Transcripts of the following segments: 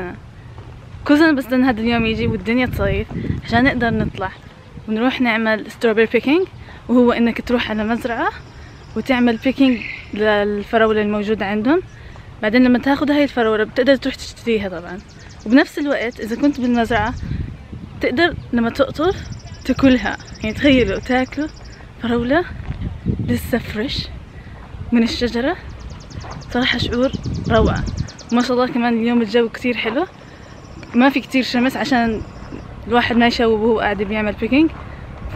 سنة كل سنة بستنى هذا اليوم يجي والدنيا تصيف عشان نقدر نطلع ونروح نعمل strawberry picking وهو إنك تروح على مزرعة وتعمل picking للفراولة الموجودة عندهم. بعدين لما تاخذ هاي الفراولة بتقدر تروح تشتريها طبعا. وبنفس الوقت إذا كنت بالمزرعة تقدر لما تقطف تاكلها. يعني تخيلوا تاكلوا فراولة لسه fresh من الشجرة صراحة شعور روعة. ما شاء الله كمان اليوم الجو كتير حلو. ما في كتير شمس عشان الواحد ما يشوب وهو قاعد بيعمل picking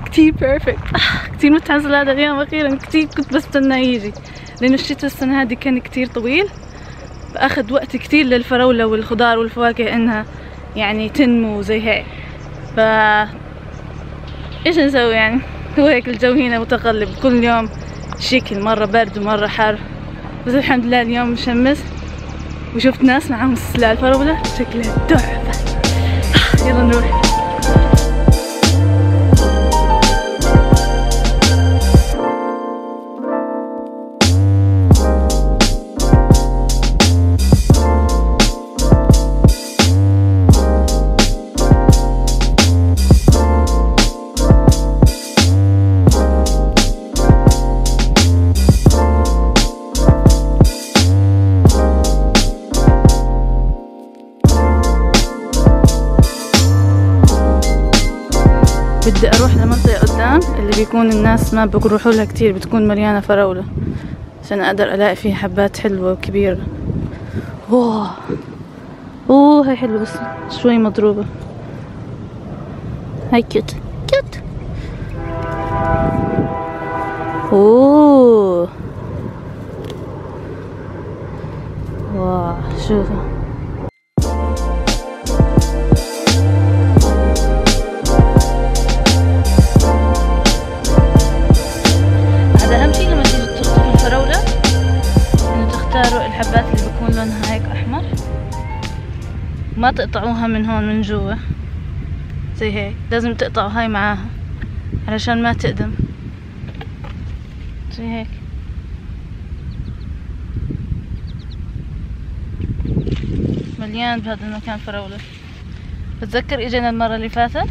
كتير perfect كتير متحمسة لهذا اليوم أخيرا. كتير كنت بستناه يجي. لأنه الشتاء السنة هذه كان كتير طويل. فأخذ وقت كتير للفراولة والخضار والفواكه إنها يعني تنمو زي هيك. ف إيش نسوي يعني؟ هو هيك الجو هنا متقلب. كل يوم شكل مرة برد ومرة حر. بس الحمد لله اليوم مشمس وشفت ناس معاهم سلال فراولة شكلها تحفة. يلا نروح. بدي أروح لمنطقة قدام اللي بيكون الناس ما بيروحوا لها كتير بتكون مليانة فراولة عشان أقدر ألاقي فيها حبات حلوة وكبيرة. wow! أوه هاي حلوة بس شوي مضروبة. هاي cute cute أوه! wow شوفوا ما تقطعوها من هون من جوا. زي هيك. لازم تقطعوا هاي معاها. علشان ما تقدم. زي هيك. مليان بهذا المكان فراولة. بتذكر إجينا المرة اللي فاتت؟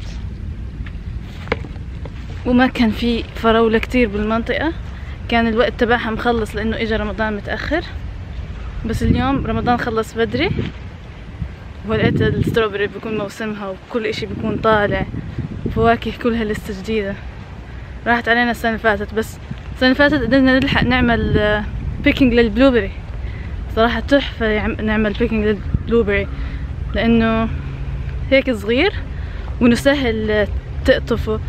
وما كان في فراولة كتير بالمنطقة. كان الوقت تبعها مخلص لأنه إجا رمضان متأخر. بس اليوم رمضان خلص بدري. ولقيت ال strawberry بيكون موسمها وكل إشي بيكون طالع وفواكه كلها لسه جديدة. راحت علينا السنة اللي فاتت بس السنة اللي فاتت قدرنا نلحق نعمل picking لل blueberry. صراحة تحفة نعمل picking لل blueberry لأنه هيك صغير وإنه سهل تقطفه.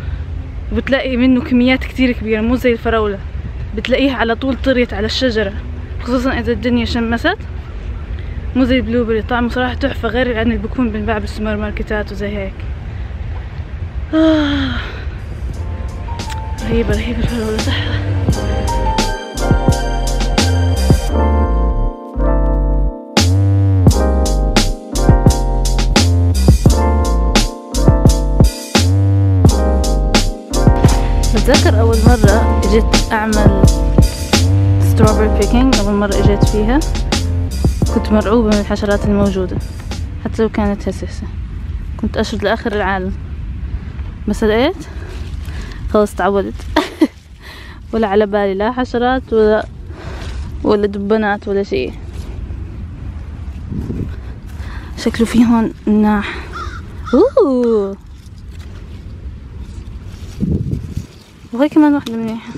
وبتلاقي منه كميات كتير كبيرة مو زي الفراولة. بتلاقيها على طول طريت على الشجرة خصوصا إذا الدنيا شمست. مو زي البلوبري طعمه صراحة تحفة غير عن اللي بيكون بنباع بالسوبر ماركتات وزي هيك. آه. رهيبة رهيبة الفراولة تحفة بتذكر أول مرة اجيت أعمل strawberry picking أول مرة اجيت فيها؟ كنت مرعوبة من الحشرات الموجودة حتى لو كانت هسهسة. كنت أشرد لآخر العالم. بس لقيت؟ خلاص تعودت. ولا على بالي لا حشرات ولا ولا دبانات ولا شيء. شكله في هون ناح. أوه! وهي كمان واحدة منيحة.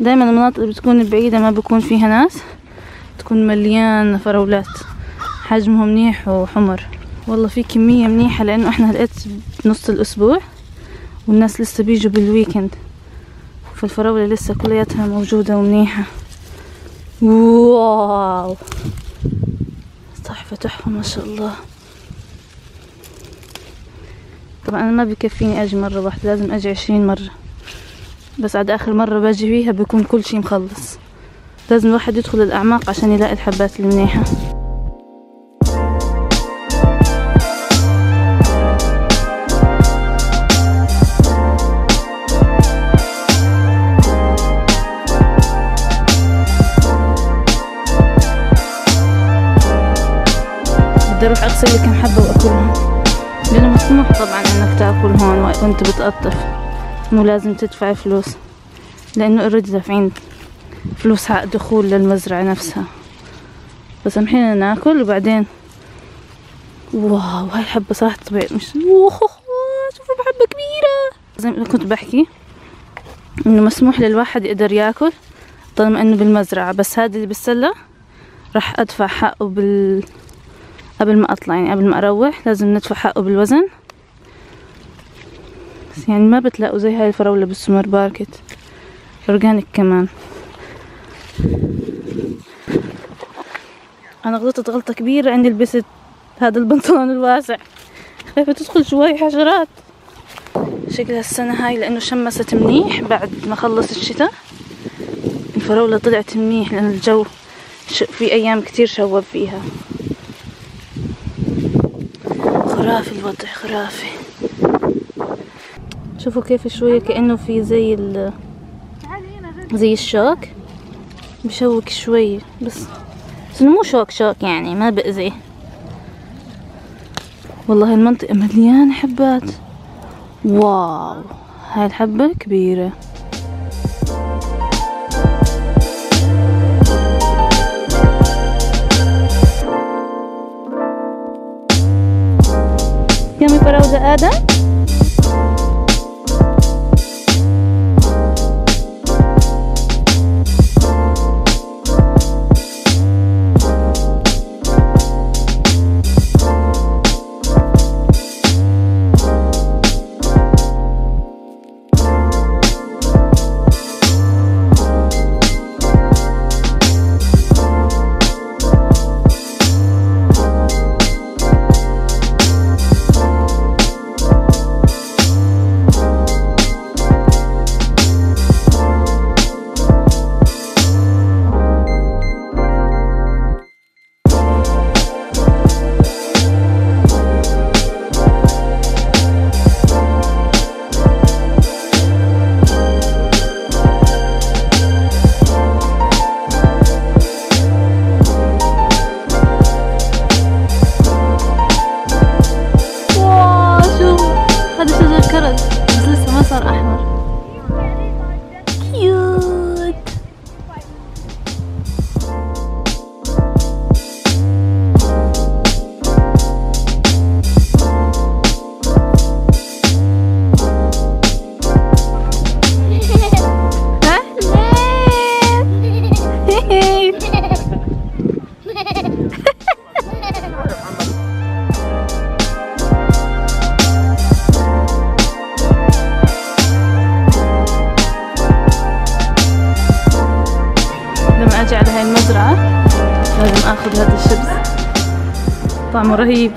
دايما المناطق اللي بتكون بعيدة ما بكون فيها ناس. تكون مليانة فراولات. حجمهم منيح وحمر. والله في كمية منيحة لأنه إحنا لقيت بنص الأسبوع والناس لسه بيجوا بالويكند فالفراولة لسه كلياتها موجودة ومنيحة. واو! تحفة تحفة ما شاء الله. طبعا أنا ما بكفيني أجي مرة واحدة لازم أجي عشرين مرة. بس عاد آخر مرة باجي فيها بيكون كل شي مخلص. لازم الواحد يدخل الأعماق عشان يلاقي الحبات المنيحة. بدي أروح أغسل لي كم حبة واكلهم لأنه مسموح طبعا إنك تأكل هون وأنت بتقطف. مو لازم تدفع فلوس. لأنه already دافعين فلوس دخول للمزرعة نفسها. بس سامحين لنا ناكل وبعدين wow هاي الحبة صراحة طبيعي مش شوفوا حبة كبيرة. زي ما كنت بحكي إنه مسموح للواحد يقدر ياكل طالما إنه بالمزرعة. بس هذا اللي بالسلة راح أدفع حقه بال قبل ما أطلع. يعني قبل ما أروح لازم ندفع حقه بالوزن. بس يعني ما بتلاقوا زي هاي الفراولة بالسوبر ماركت. organic كمان. أنا غلطت غلطة كبيرة عندي لبست هذا البنطلون الواسع. خايفة تدخل شوي حشرات شكلها السنة هاي لأنه شمست منيح بعد ما خلص الشتاء. الفراولة طلعت منيح لأن الجو في أيام كتير شوب فيها. خرافي الوضع خرافي. شوفوا كيف شوية كأنه في زي ال زي الشوك بشوك شوي بس بس مو شوك شوك يعني ما بأذي. والله المنطقة مليانة حبات. واو هاي الحبة كبيرة. يومي فراولة آدم؟ طعمه رهيب.